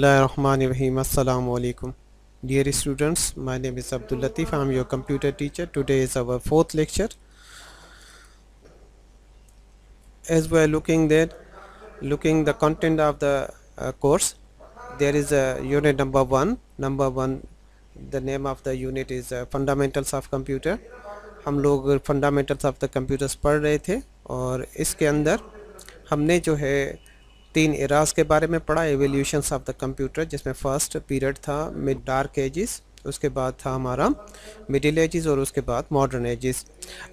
बिस्मिल्लाकुम dear students my name is Abdul Latif I am your computer teacher today is our fourth lecture as we looking there looking the content of the course there is a unit number one number one the name of the unit is fundamentals of computer हम लोग fundamentals of the computers पढ़ रहे थे और इसके अंदर हमने जो है तीन इराज के बारे में पढ़ा एवोल्यूशंस ऑफ़ द कंप्यूटर जिसमें फ़र्स्ट पीरियड था मिड डार्क एजिस उसके बाद था हमारा मिडिल एजिस और उसके बाद मॉडर्न एजिस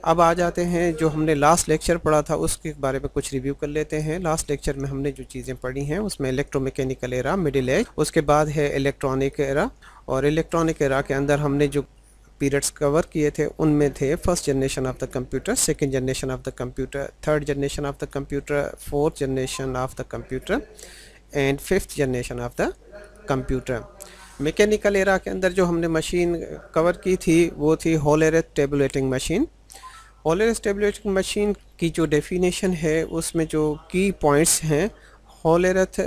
अब आ जाते हैं जो हमने लास्ट लेक्चर पढ़ा था, उसके बारे में कुछ रिव्यू कर लेते हैं। लास्ट लेक्चर में हमने जो चीज़ें पढ़ी हैं, उसमें इलेक्ट्रोमैकेनिकल एरा मिडिल एज उसके बाद है इलेक्ट्रॉनिक एरा और इलेक्ट्रॉनिक एरा के अंदर हमने जो पीरियड्स कवर किए थे, उनमें थे first generation of the computer second generation of the computer third generation of the computer fourth generation of the computer and fifth generation of the computer mechanical era के अंदर जो हमने मशीन कवर की थी, वो थी Hollerith tabulating machine Hollerith tabulating machine की जो डेफिनेशन है, उसमें जो की पॉइंट्स हैं होलेरेथ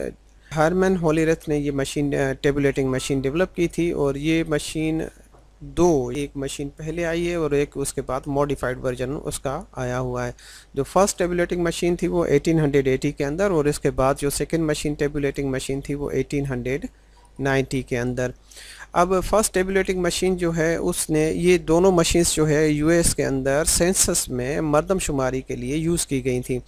हारमैन होलीरेथ ने ये मशीन टेबलेटिंग मशीन डेवलप की थी, और ये मशीन दो, एक मशीन पहले आई है और एक उसके बाद मॉडिफाइड वर्जन उसका आया हुआ है। जो फ़र्स्ट टेबुलेटिंग मशीन थी वो 1880 के अंदर और इसके बाद जो सेकंड मशीन टेबुलेटिंग मशीन थी वो 1890 के अंदर। अब फ़र्स्ट टेबुलेटिंग मशीन जो है, उसने ये दोनों मशीन्स जो है यूएस के अंदर सेंसस में मरदमशुमारी के लिए यूज़ की गई थी।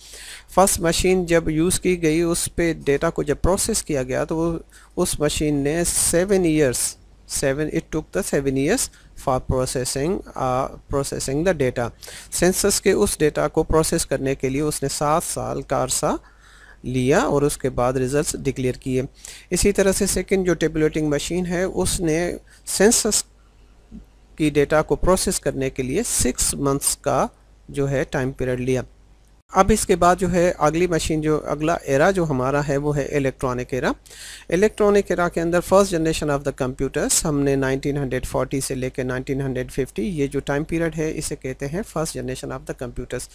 फ़र्स्ट मशीन जब यूज़ की गई, उस पर डेटा को जब प्रोसेस किया गया तो उस मशीन ने seven years seven it took the seven years for processing uh, processing the data. Census के उस डेटा को प्रोसेस करने के लिए उसने सात साल का अरसा लिया और उसके बाद रिजल्ट्स डिक्लेयर किए। इसी तरह से सेकंड जो टेबुलेटिंग मशीन है उसने सेंसस की डेटा को प्रोसेस करने के लिए सिक्स मंथ्स का जो है टाइम पीरियड लिया। अब इसके बाद जो है, अगली मशीन जो, अगला एरा जो हमारा है, वो है इलेक्ट्रॉनिक एरा इलेक्ट्रॉनिक एरा के अंदर first generation of the computers हमने 1940 से लेकर 1950 ये जो टाइम पीरियड है, इसे कहते हैं first generation of the computers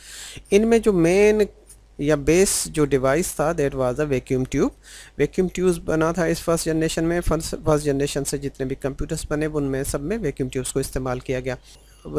इनमें जो मेन या बेस जो डिवाइस था that was a vacuum tube vacuum tubes बना था इस फ़र्स्ट जनरेशन में. फ़र्स्ट फ़र्स्ट जनरेशन से जितने भी कंप्यूटर्स बने, उनमें सब में वैक्यूम ट्यूब्स को इस्तेमाल किया गया.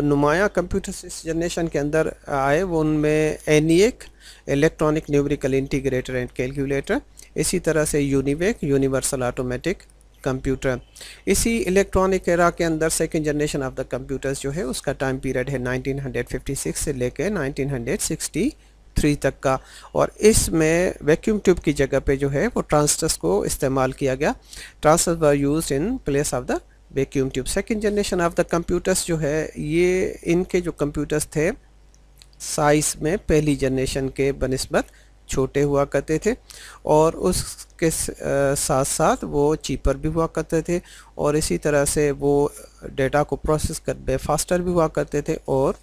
नुमाया कंप्यूटर्स इस जनरेशन के अंदर आए, वो उनमें ENIAC electronic numerical integrator and calculator, इसी तरह से यूनिवेक, यूनिवर्सल ऑटोमेटिक कंप्यूटर। इसी इलेक्ट्रॉनिक एरा के अंदर second generation of the computers जो है, उसका टाइम पीरियड है 1956 से लेकर 1963 तक का। और इसमें वैक्यूम ट्यूब की जगह पे जो है, वो ट्रांसटर्स को इस्तेमाल किया गया। Transistors were use in place of the vacuum tube second generation of the computers जो है, ये इनके जो कंप्यूटर्स थे साइज़ में पहली जनरेशन के बनस्बत छोटे हुआ करते थे और उसके साथ साथ वो चीपर भी हुआ करते थे और इसी तरह से वो डेटा को प्रोसेस कर फास्टर भी हुआ करते थे और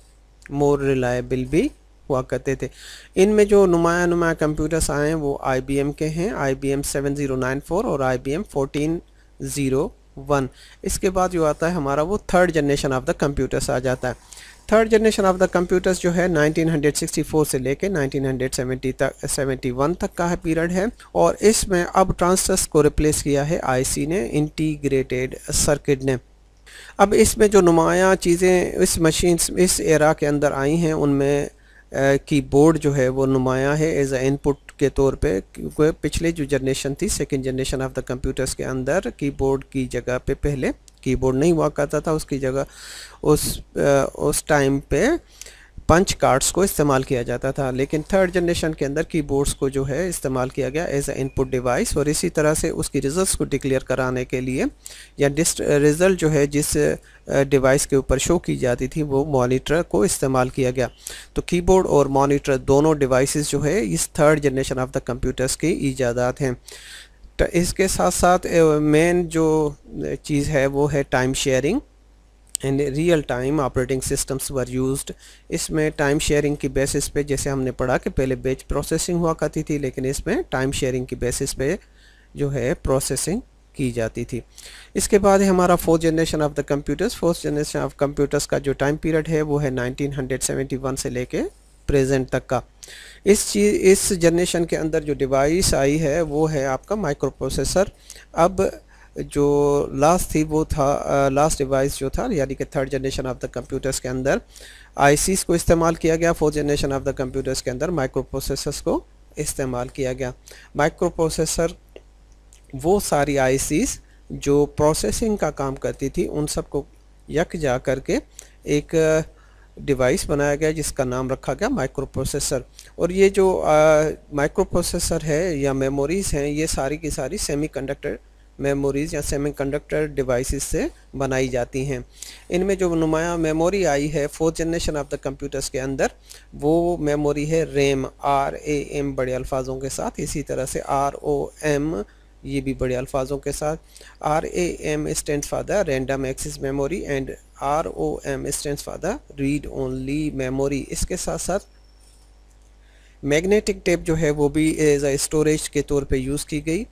मोर रिलायबल भी हुआ करते थे। इनमें जो नुमाया नुमाया कंप्यूटर्स आए हैं, वो आई बी एम के हैं आई बी और आई बी एम वन इसके बाद जो आता है हमारा वो third generation of the computers आ जाता है। Third generation of the computers जो है 1964 से लेके 1970 तक 71 तक का है पीरियड है और इसमें अब ट्रांसटर्स को रिप्लेस किया है आईसी ने इंटीग्रेटेड सर्किट ने। अब इसमें जो नुमाया चीज़ें इस मशीन इस एरा के अंदर आई हैं, उनमें कीबोर्ड जो है वो नुमाया है एज ए इनपुट के तौर पे क्योंकि पिछले जो जनरेशन थी second generation of the computers के अंदर कीबोर्ड की जगह पे पहले कीबोर्ड नहीं हुआ करता था उसकी जगह उस आ, उस टाइम पे पंच कार्ड्स को इस्तेमाल किया जाता था, लेकिन थर्ड जनरेशन के अंदर कीबोर्ड्स को जो है इस्तेमाल किया गया एज ए इनपुट डिवाइस और इसी तरह से उसकी रिजल्ट्स को डिक्लेयर कराने के लिए या डिस्ट रिज़ल्ट जो है जिस डिवाइस के ऊपर शो की जाती थी, वो मॉनिटर को इस्तेमाल किया गया। तो कीबोर्ड और मॉनिटर दोनों डिवाइसेस जो है इस third generation of the computers की ईजादात हैं। तो इसके साथ साथ मेन जो चीज़ है वो है time sharing and real time operating systems were used इसमें टाइम शेयरिंग की बेसिस पे जैसे हमने पढ़ा कि पहले बेच प्रोसेसिंग हुआ करती थी, लेकिन इसमें टाइम शेयरिंग की बेसिस पे जो है प्रोसेसिंग की जाती थी। इसके बाद है हमारा fourth generation of the computers fourth generation of computers का जो टाइम पीरियड है, वो है 1971 से लेके प्रेजेंट तक का। इस चीज़, इस जनरेशन के अंदर जो डिवाइस आई है, वो है आपका माइक्रो प्रोसेसर अब जो लास्ट थी, वो था लास्ट डिवाइस जो था, यानी कि third generation of the computers के अंदर आईसीस को इस्तेमाल किया गया fourth generation of the computers के अंदर माइक्रो प्रोसेसर्स को इस्तेमाल किया गया। माइक्रो प्रोसेसर वो सारी आईसीस जो प्रोसेसिंग का काम करती थी, उन सबको यक जा करके एक डिवाइस बनाया गया, जिसका नाम रखा गया माइक्रो प्रोसेसर और ये जो माइक्रो प्रोसेसर है या मेमोरीज़ हैं, ये सारी की सारी सेमीकंडक्टर मेमोरीज़ या सेमीकंडक्टर डिवाइसेस से बनाई जाती हैं। इनमें जो नुमाया मेमोरी आई है fourth generation of the computers के अंदर, वो मेमोरी है रैम आर ए एम बड़े अल्फाजों के साथ, इसी तरह से आर ओ एम ये भी बड़े अल्फाजों के साथ। R A M stand for the random access memory and R O M stand for the read only memory इसके साथ साथ मैग्नेटिक टेप जो है, वो भी एज आ स्टोरेज के तौर पे यूज़ की गई।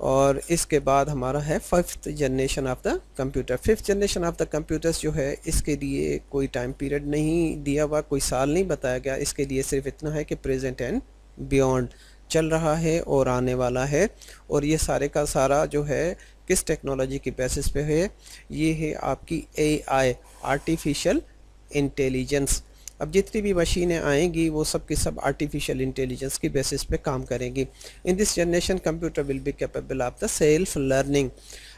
और इसके बाद हमारा है fifth generation of the computer fifth generation of the computers जो है, इसके लिए कोई टाइम पीरियड नहीं दिया हुआ, कोई साल नहीं बताया गया। इसके लिए सिर्फ़ इतना है कि प्रेजेंट एंड बियॉन्ड चल रहा है और आने वाला है। और ये सारे का सारा जो है, किस टेक्नोलॉजी की बेसिस पे है? ये है आपकी एआई आर्टिफिशियल इंटेलिजेंस अब जितनी भी मशीनें आएँगी, वो सब की सब आर्टिफिशियल इंटेलिजेंस की बेसिस पे काम करेंगी। In this generation computer will be capable of the self learning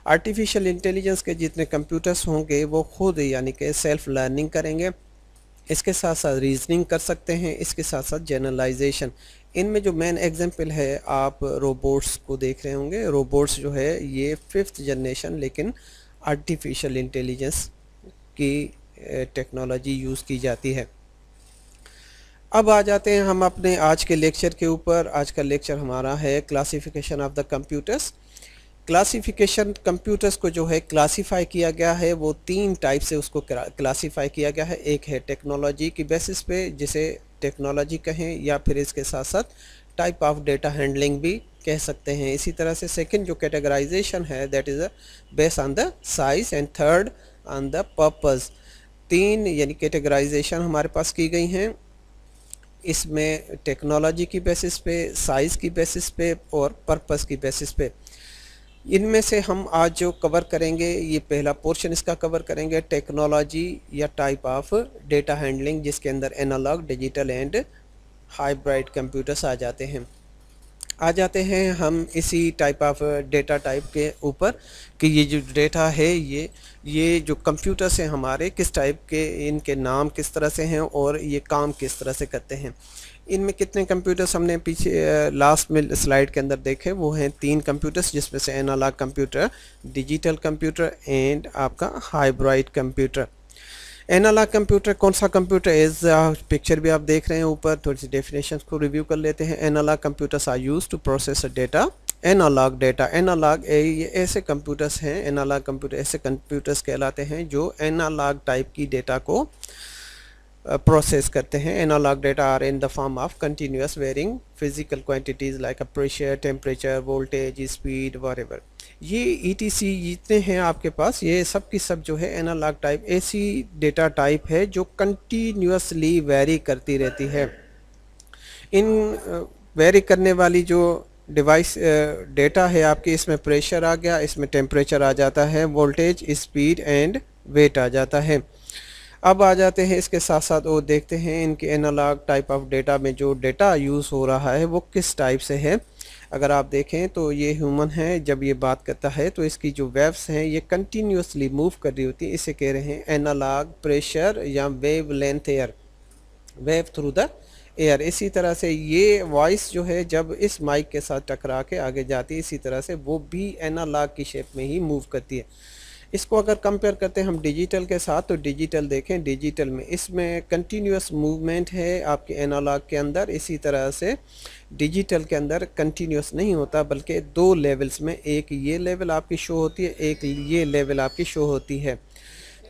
artificial intelligence के जितने कंप्यूटर्स होंगे, वो खुद यानी कि सेल्फ लर्निंग करेंगे। इसके साथ साथ रीजनिंग कर सकते हैं, इसके साथ साथ जनरलाइजेशन इनमें जो मेन एग्जांपल है, आप रोबोट्स को देख रहे होंगे। रोबोट्स जो है, ये फिफ्थ जनरेशन लेकिन आर्टिफिशियल इंटेलिजेंस की टेक्नोलॉजी यूज़ की जाती है। अब आ जाते हैं हम अपने आज के लेक्चर के ऊपर। आज का लेक्चर हमारा है classification of the computers classification computers को जो है क्लासिफाई किया गया है, वो तीन टाइप से उसको क्लासिफाई किया गया है। एक है टेक्नोलॉजी की बेसिस पे, जिसे टेक्नोलॉजी कहें या फिर इसके साथ साथ टाइप ऑफ़ डेटा हैंडलिंग भी कह सकते हैं। इसी तरह से सेकंड जो कैटेगराइजेशन है that is base on the size and third on the purpose तीन यानी कैटेगराइजेशन हमारे पास की गई हैं। इसमें टेक्नोलॉजी की बेसिस पे साइज़ की बेसिस पे और पर्पस की बेसिस पे। इनमें से हम आज जो कवर करेंगे, ये पहला पोर्शन इसका कवर करेंगे टेक्नोलॉजी या टाइप ऑफ़ डेटा हैंडलिंग जिसके अंदर analogue digital and hybrid computers आ जाते हैं। आ जाते हैं हम इसी टाइप ऑफ़ डेटा टाइप के ऊपर कि ये जो डेटा है ये ये जो कंप्यूटर्स हैं हमारे किस टाइप के, इनके नाम किस तरह से हैं और ये काम किस तरह से करते हैं। इनमें कितने कंप्यूटर्स हमने पीछे लास्ट में स्लाइड के अंदर देखे, वो हैं तीन कंप्यूटर्स जिसमें से analogue computer digital computer and आपका हाइब्राइड कंप्यूटर एनालॉग कंप्यूटर कौन सा कंप्यूटर इस पिक्चर भी आप देख रहे हैं ऊपर, थोड़ी सी डेफिनेशन को रिव्यू कर लेते हैं। Analogue computers are use to process data analogue data analogue ये ऐसे कंप्यूटर्स हैं एनालॉग कंप्यूटर ऐसे कंप्यूटर्स कहलाते हैं जो एनालॉग टाइप की डेटा को प्रोसेस करते हैं। Analogue data are in the form of continuous varying physical quantities like a pressure temperature voltage speed whatever ये ई टी सी जितने हैं आपके पास, ये सब की सब जो है एनालॉग टाइप ऐसी डेटा टाइप है, जो कंटिन्यूसली वेरी करती रहती है। इन वेरी करने वाली जो डिवाइस डेटा है आपकी, इसमें प्रेशर आ गया, इसमें टेम्परेचर आ जाता है वोल्टेज स्पीड एंड वेट आ जाता है। अब आ जाते हैं इसके साथ साथ वो देखते हैं इनके एनालॉग टाइप ऑफ़ डेटा में जो डेटा यूज़ हो रहा है, वो किस टाइप से है। अगर आप देखें तो ये ह्यूमन है, जब ये बात करता है तो इसकी जो वेव्स हैं ये कंटिन्यूसली मूव कर रही होती है। इसे कह रहे हैं एनालॉग, प्रेशर या wavelength air, wave through the air. इसी तरह से ये वॉइस जो है जब इस माइक के साथ टकरा के आगे जाती है, इसी तरह से वो भी एनालॉग की शेप में ही मूव करती है। इसको अगर कंपेयर करते हैं हम डिजिटल के साथ तो डिजिटल देखें डिजिटल में इसमें कंटिन्यूस मूवमेंट है आपके एनालॉग के अंदर। इसी तरह से डिजिटल के अंदर कंटिन्यूस नहीं होता, बल्कि दो लेवल्स में एक ये लेवल आपकी शो होती है, एक ये लेवल आपकी शो होती है।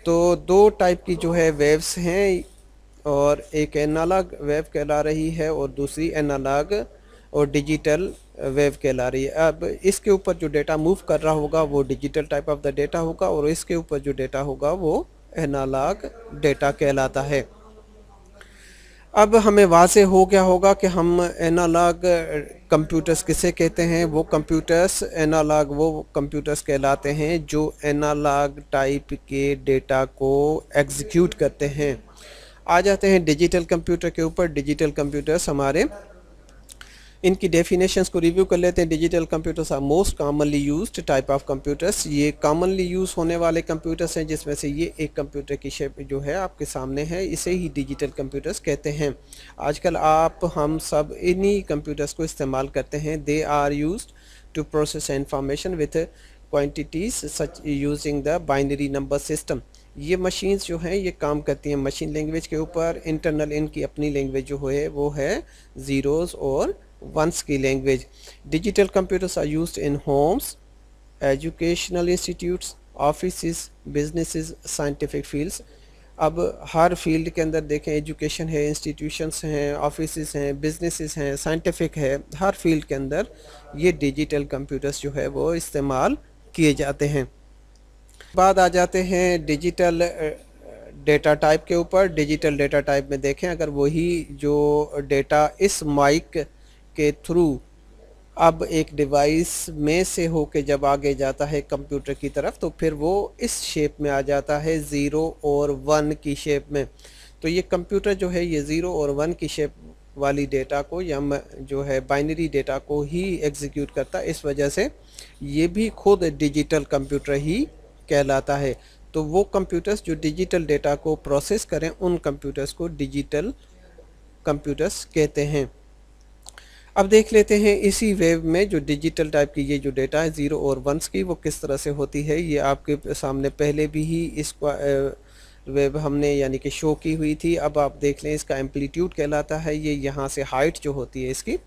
तो दो टाइप की जो है वेव्स हैं, और एक एनालॉग वेव कहला रही है और दूसरी एनालॉग और डिजिटल वेव कहला रही है। अब इसके ऊपर जो डेटा मूव कर रहा होगा, वो digital type of the data होगा और इसके ऊपर जो डेटा होगा, वो एनालॉग डेटा कहलाता है। अब हमें वाजे हो गया होगा कि हम एनालॉग कंप्यूटर्स किसे कहते हैं? वो कंप्यूटर्स एनालॉग वो कंप्यूटर्स कहलाते हैं जो एनालॉग टाइप के डेटा को एग्जीक्यूट करते हैं। आ जाते हैं डिजिटल कंप्यूटर के ऊपर। डिजिटल कंप्यूटर्स हमारे इनकी डेफिनेशंस को रिव्यू कर लेते हैं। Digital computers are most commonly used type of computers ये कॉमनली यूज़ होने वाले कंप्यूटर्स हैं, जिसमें से ये एक कंप्यूटर की शेप जो है आपके सामने है, इसे ही डिजिटल कंप्यूटर्स कहते हैं। आजकल आप, हम सब इन्हीं कंप्यूटर्स को इस्तेमाल करते हैं। They are use to process information with quantities such using the binary number system ये मशीन्स जो हैं, ये काम करती हैं मशीन लैंग्वेज के ऊपर। इंटरनल इनकी अपनी लैंग्वेज जो है, वो है ज़ीरोज़ और वंस की language digital computers are used in homes educational institutes office business scientific fields अब हर फ़ील्ड के अंदर देखें एजुकेशन है इंस्टीट्यूशंस हैं ऑफ़िस हैं बिजनेसेस हैं साइंटिफिक है, हर फ़ील्ड के अंदर ये डिजिटल कंप्यूटर्स जो है वो इस्तेमाल किए जाते हैं। बाद आ जाते हैं डिजिटल डेटा टाइप के ऊपर। डिजिटल डेटा टाइप में देखें, अगर वही जो डेटा इस माइक के थ्रू अब एक डिवाइस में से होके जब आगे जाता है कंप्यूटर की तरफ़ तो फिर वो इस शेप में आ जाता है, ज़ीरो और वन की शेप में। तो ये कंप्यूटर जो है, ये ज़ीरो और वन की शेप वाली डेटा को या जो है बाइनरी डेटा को ही एग्जीक्यूट करता। है इस वजह से ये भी खुद डिजिटल कंप्यूटर ही कहलाता है। तो वो कंप्यूटर्स जो डिजिटल डेटा को प्रोसेस करें, उन कंप्यूटर्स को डिजिटल कंप्यूटर्स कहते हैं। अब देख लेते हैं इसी वेब में जो डिजिटल टाइप की ये जो डेटा है, ज़ीरो और वंस की, वो किस तरह से होती है, ये आपके सामने पहले भी ही इसको वेब हमने यानी कि शो की हुई थी। अब आप देख लें इसका एम्पलीट्यूड कहलाता है, ये यहाँ से हाइट जो होती है इसकी।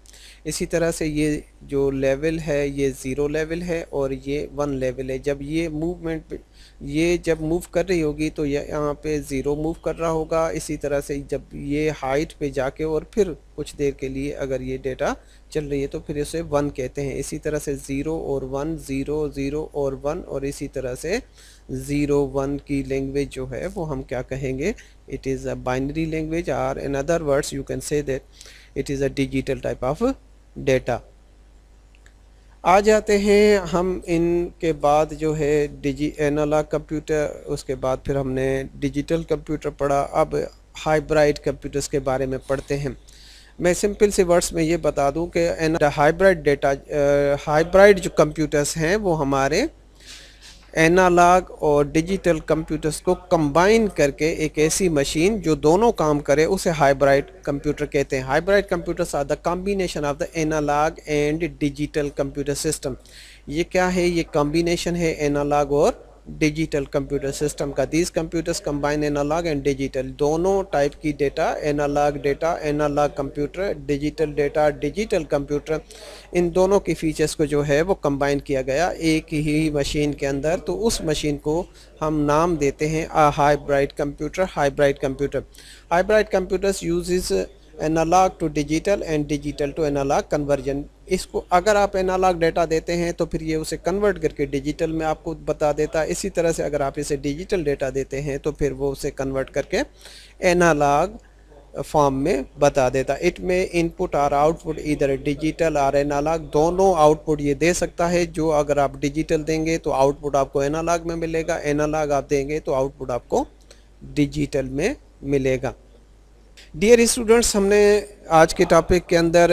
इसी तरह से ये जो लेवल है, ये ज़ीरो लेवल है और ये वन लेवल है। जब ये मूवमेंट ये जब मूव कर रही होगी तो यहाँ पे ज़ीरो मूव कर रहा होगा। इसी तरह से जब ये हाइट पे जाके और फिर कुछ देर के लिए अगर ये डेटा चल रही है तो फिर इसे वन कहते हैं। इसी तरह से ज़ीरो और वन ज़ीरो ज़ीरो और वन और इसी तरह से ज़ीरो वन की लैंग्वेज जो है वो हम क्या कहेंगे? It is a binary language or in other words you can say that it is a digital type of data आ जाते हैं, हम इनके बाद जो है डिजी एनालॉग कंप्यूटर उसके बाद फिर हमने डिजिटल कंप्यूटर पढ़ा। अब हाइब्राइड कंप्यूटर्स के बारे में पढ़ते हैं। मैं सिंपल से वर्ड्स में ये बता दूँ कि हाइब्राइड डेटा हाइब्राइड जो कंप्यूटर्स हैं, वो हमारे एनालॉग और डिजिटल कंप्यूटर्स को कंबाइन करके एक ऐसी मशीन जो दोनों काम करे, उसे हाइब्राइड कंप्यूटर कहते हैं। Hybrid computers are the combination of the analogue and digital computer system ये क्या है? ये कॉम्बिनेशन है एनालॉग और डिजिटल कंप्यूटर सिस्टम का these computers combine analogue and digital दोनों टाइप की data analogue data analogue computer digital data digital computer इन दोनों की फीचर्स को जो है वो कंबाइन किया गया एक ही मशीन के अंदर। तो उस मशीन को हम नाम देते हैं hybrid computer hybrid computer hybrid computers use analogue to digital and digital to analogue conversion इसको अगर आप एनालॉग डेटा देते हैं तो फिर ये उसे कन्वर्ट करके डिजिटल में आपको बता देता है। इसी तरह से अगर आप इसे डिजिटल डेटा देते हैं तो फिर वो उसे कन्वर्ट करके एनालॉग फॉर्म में बता देता इट में इनपुट और आउटपुट इधर डिजिटल और एनालॉग दोनों आउटपुट ये दे सकता है। जो अगर आप डिजिटल देंगे तो आउटपुट आपको एनालॉग में मिलेगा। एनालॉग आप देंगे तो आउटपुट आपको डिजिटल में मिलेगा। डियर स्टूडेंट्स हमने आज के टॉपिक के अंदर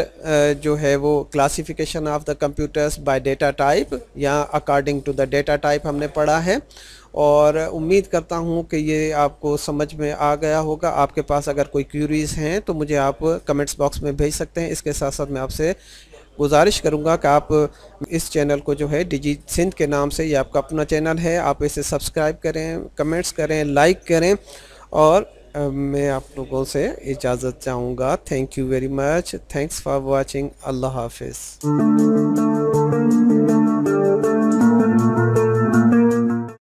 जो है वो classification of the computers by data type या according to the data type हमने पढ़ा है। और उम्मीद करता हूँ कि ये आपको समझ में आ गया होगा। आपके पास अगर कोई क्यूरीज़ हैं तो मुझे आप कमेंट्स बॉक्स में भेज सकते हैं। इसके साथ साथ मैं आपसे गुजारिश करूँगा कि आप इस चैनल को जो है डिजी सिंध के नाम से, ये आपका अपना चैनल है। आप इसे सब्सक्राइब करें कमेंट्स करें लाइक करें और मैं आप लोगों से इजाज़त चाहूँगा। Thank you very much thanks for watching अल्लाह हाफिज़।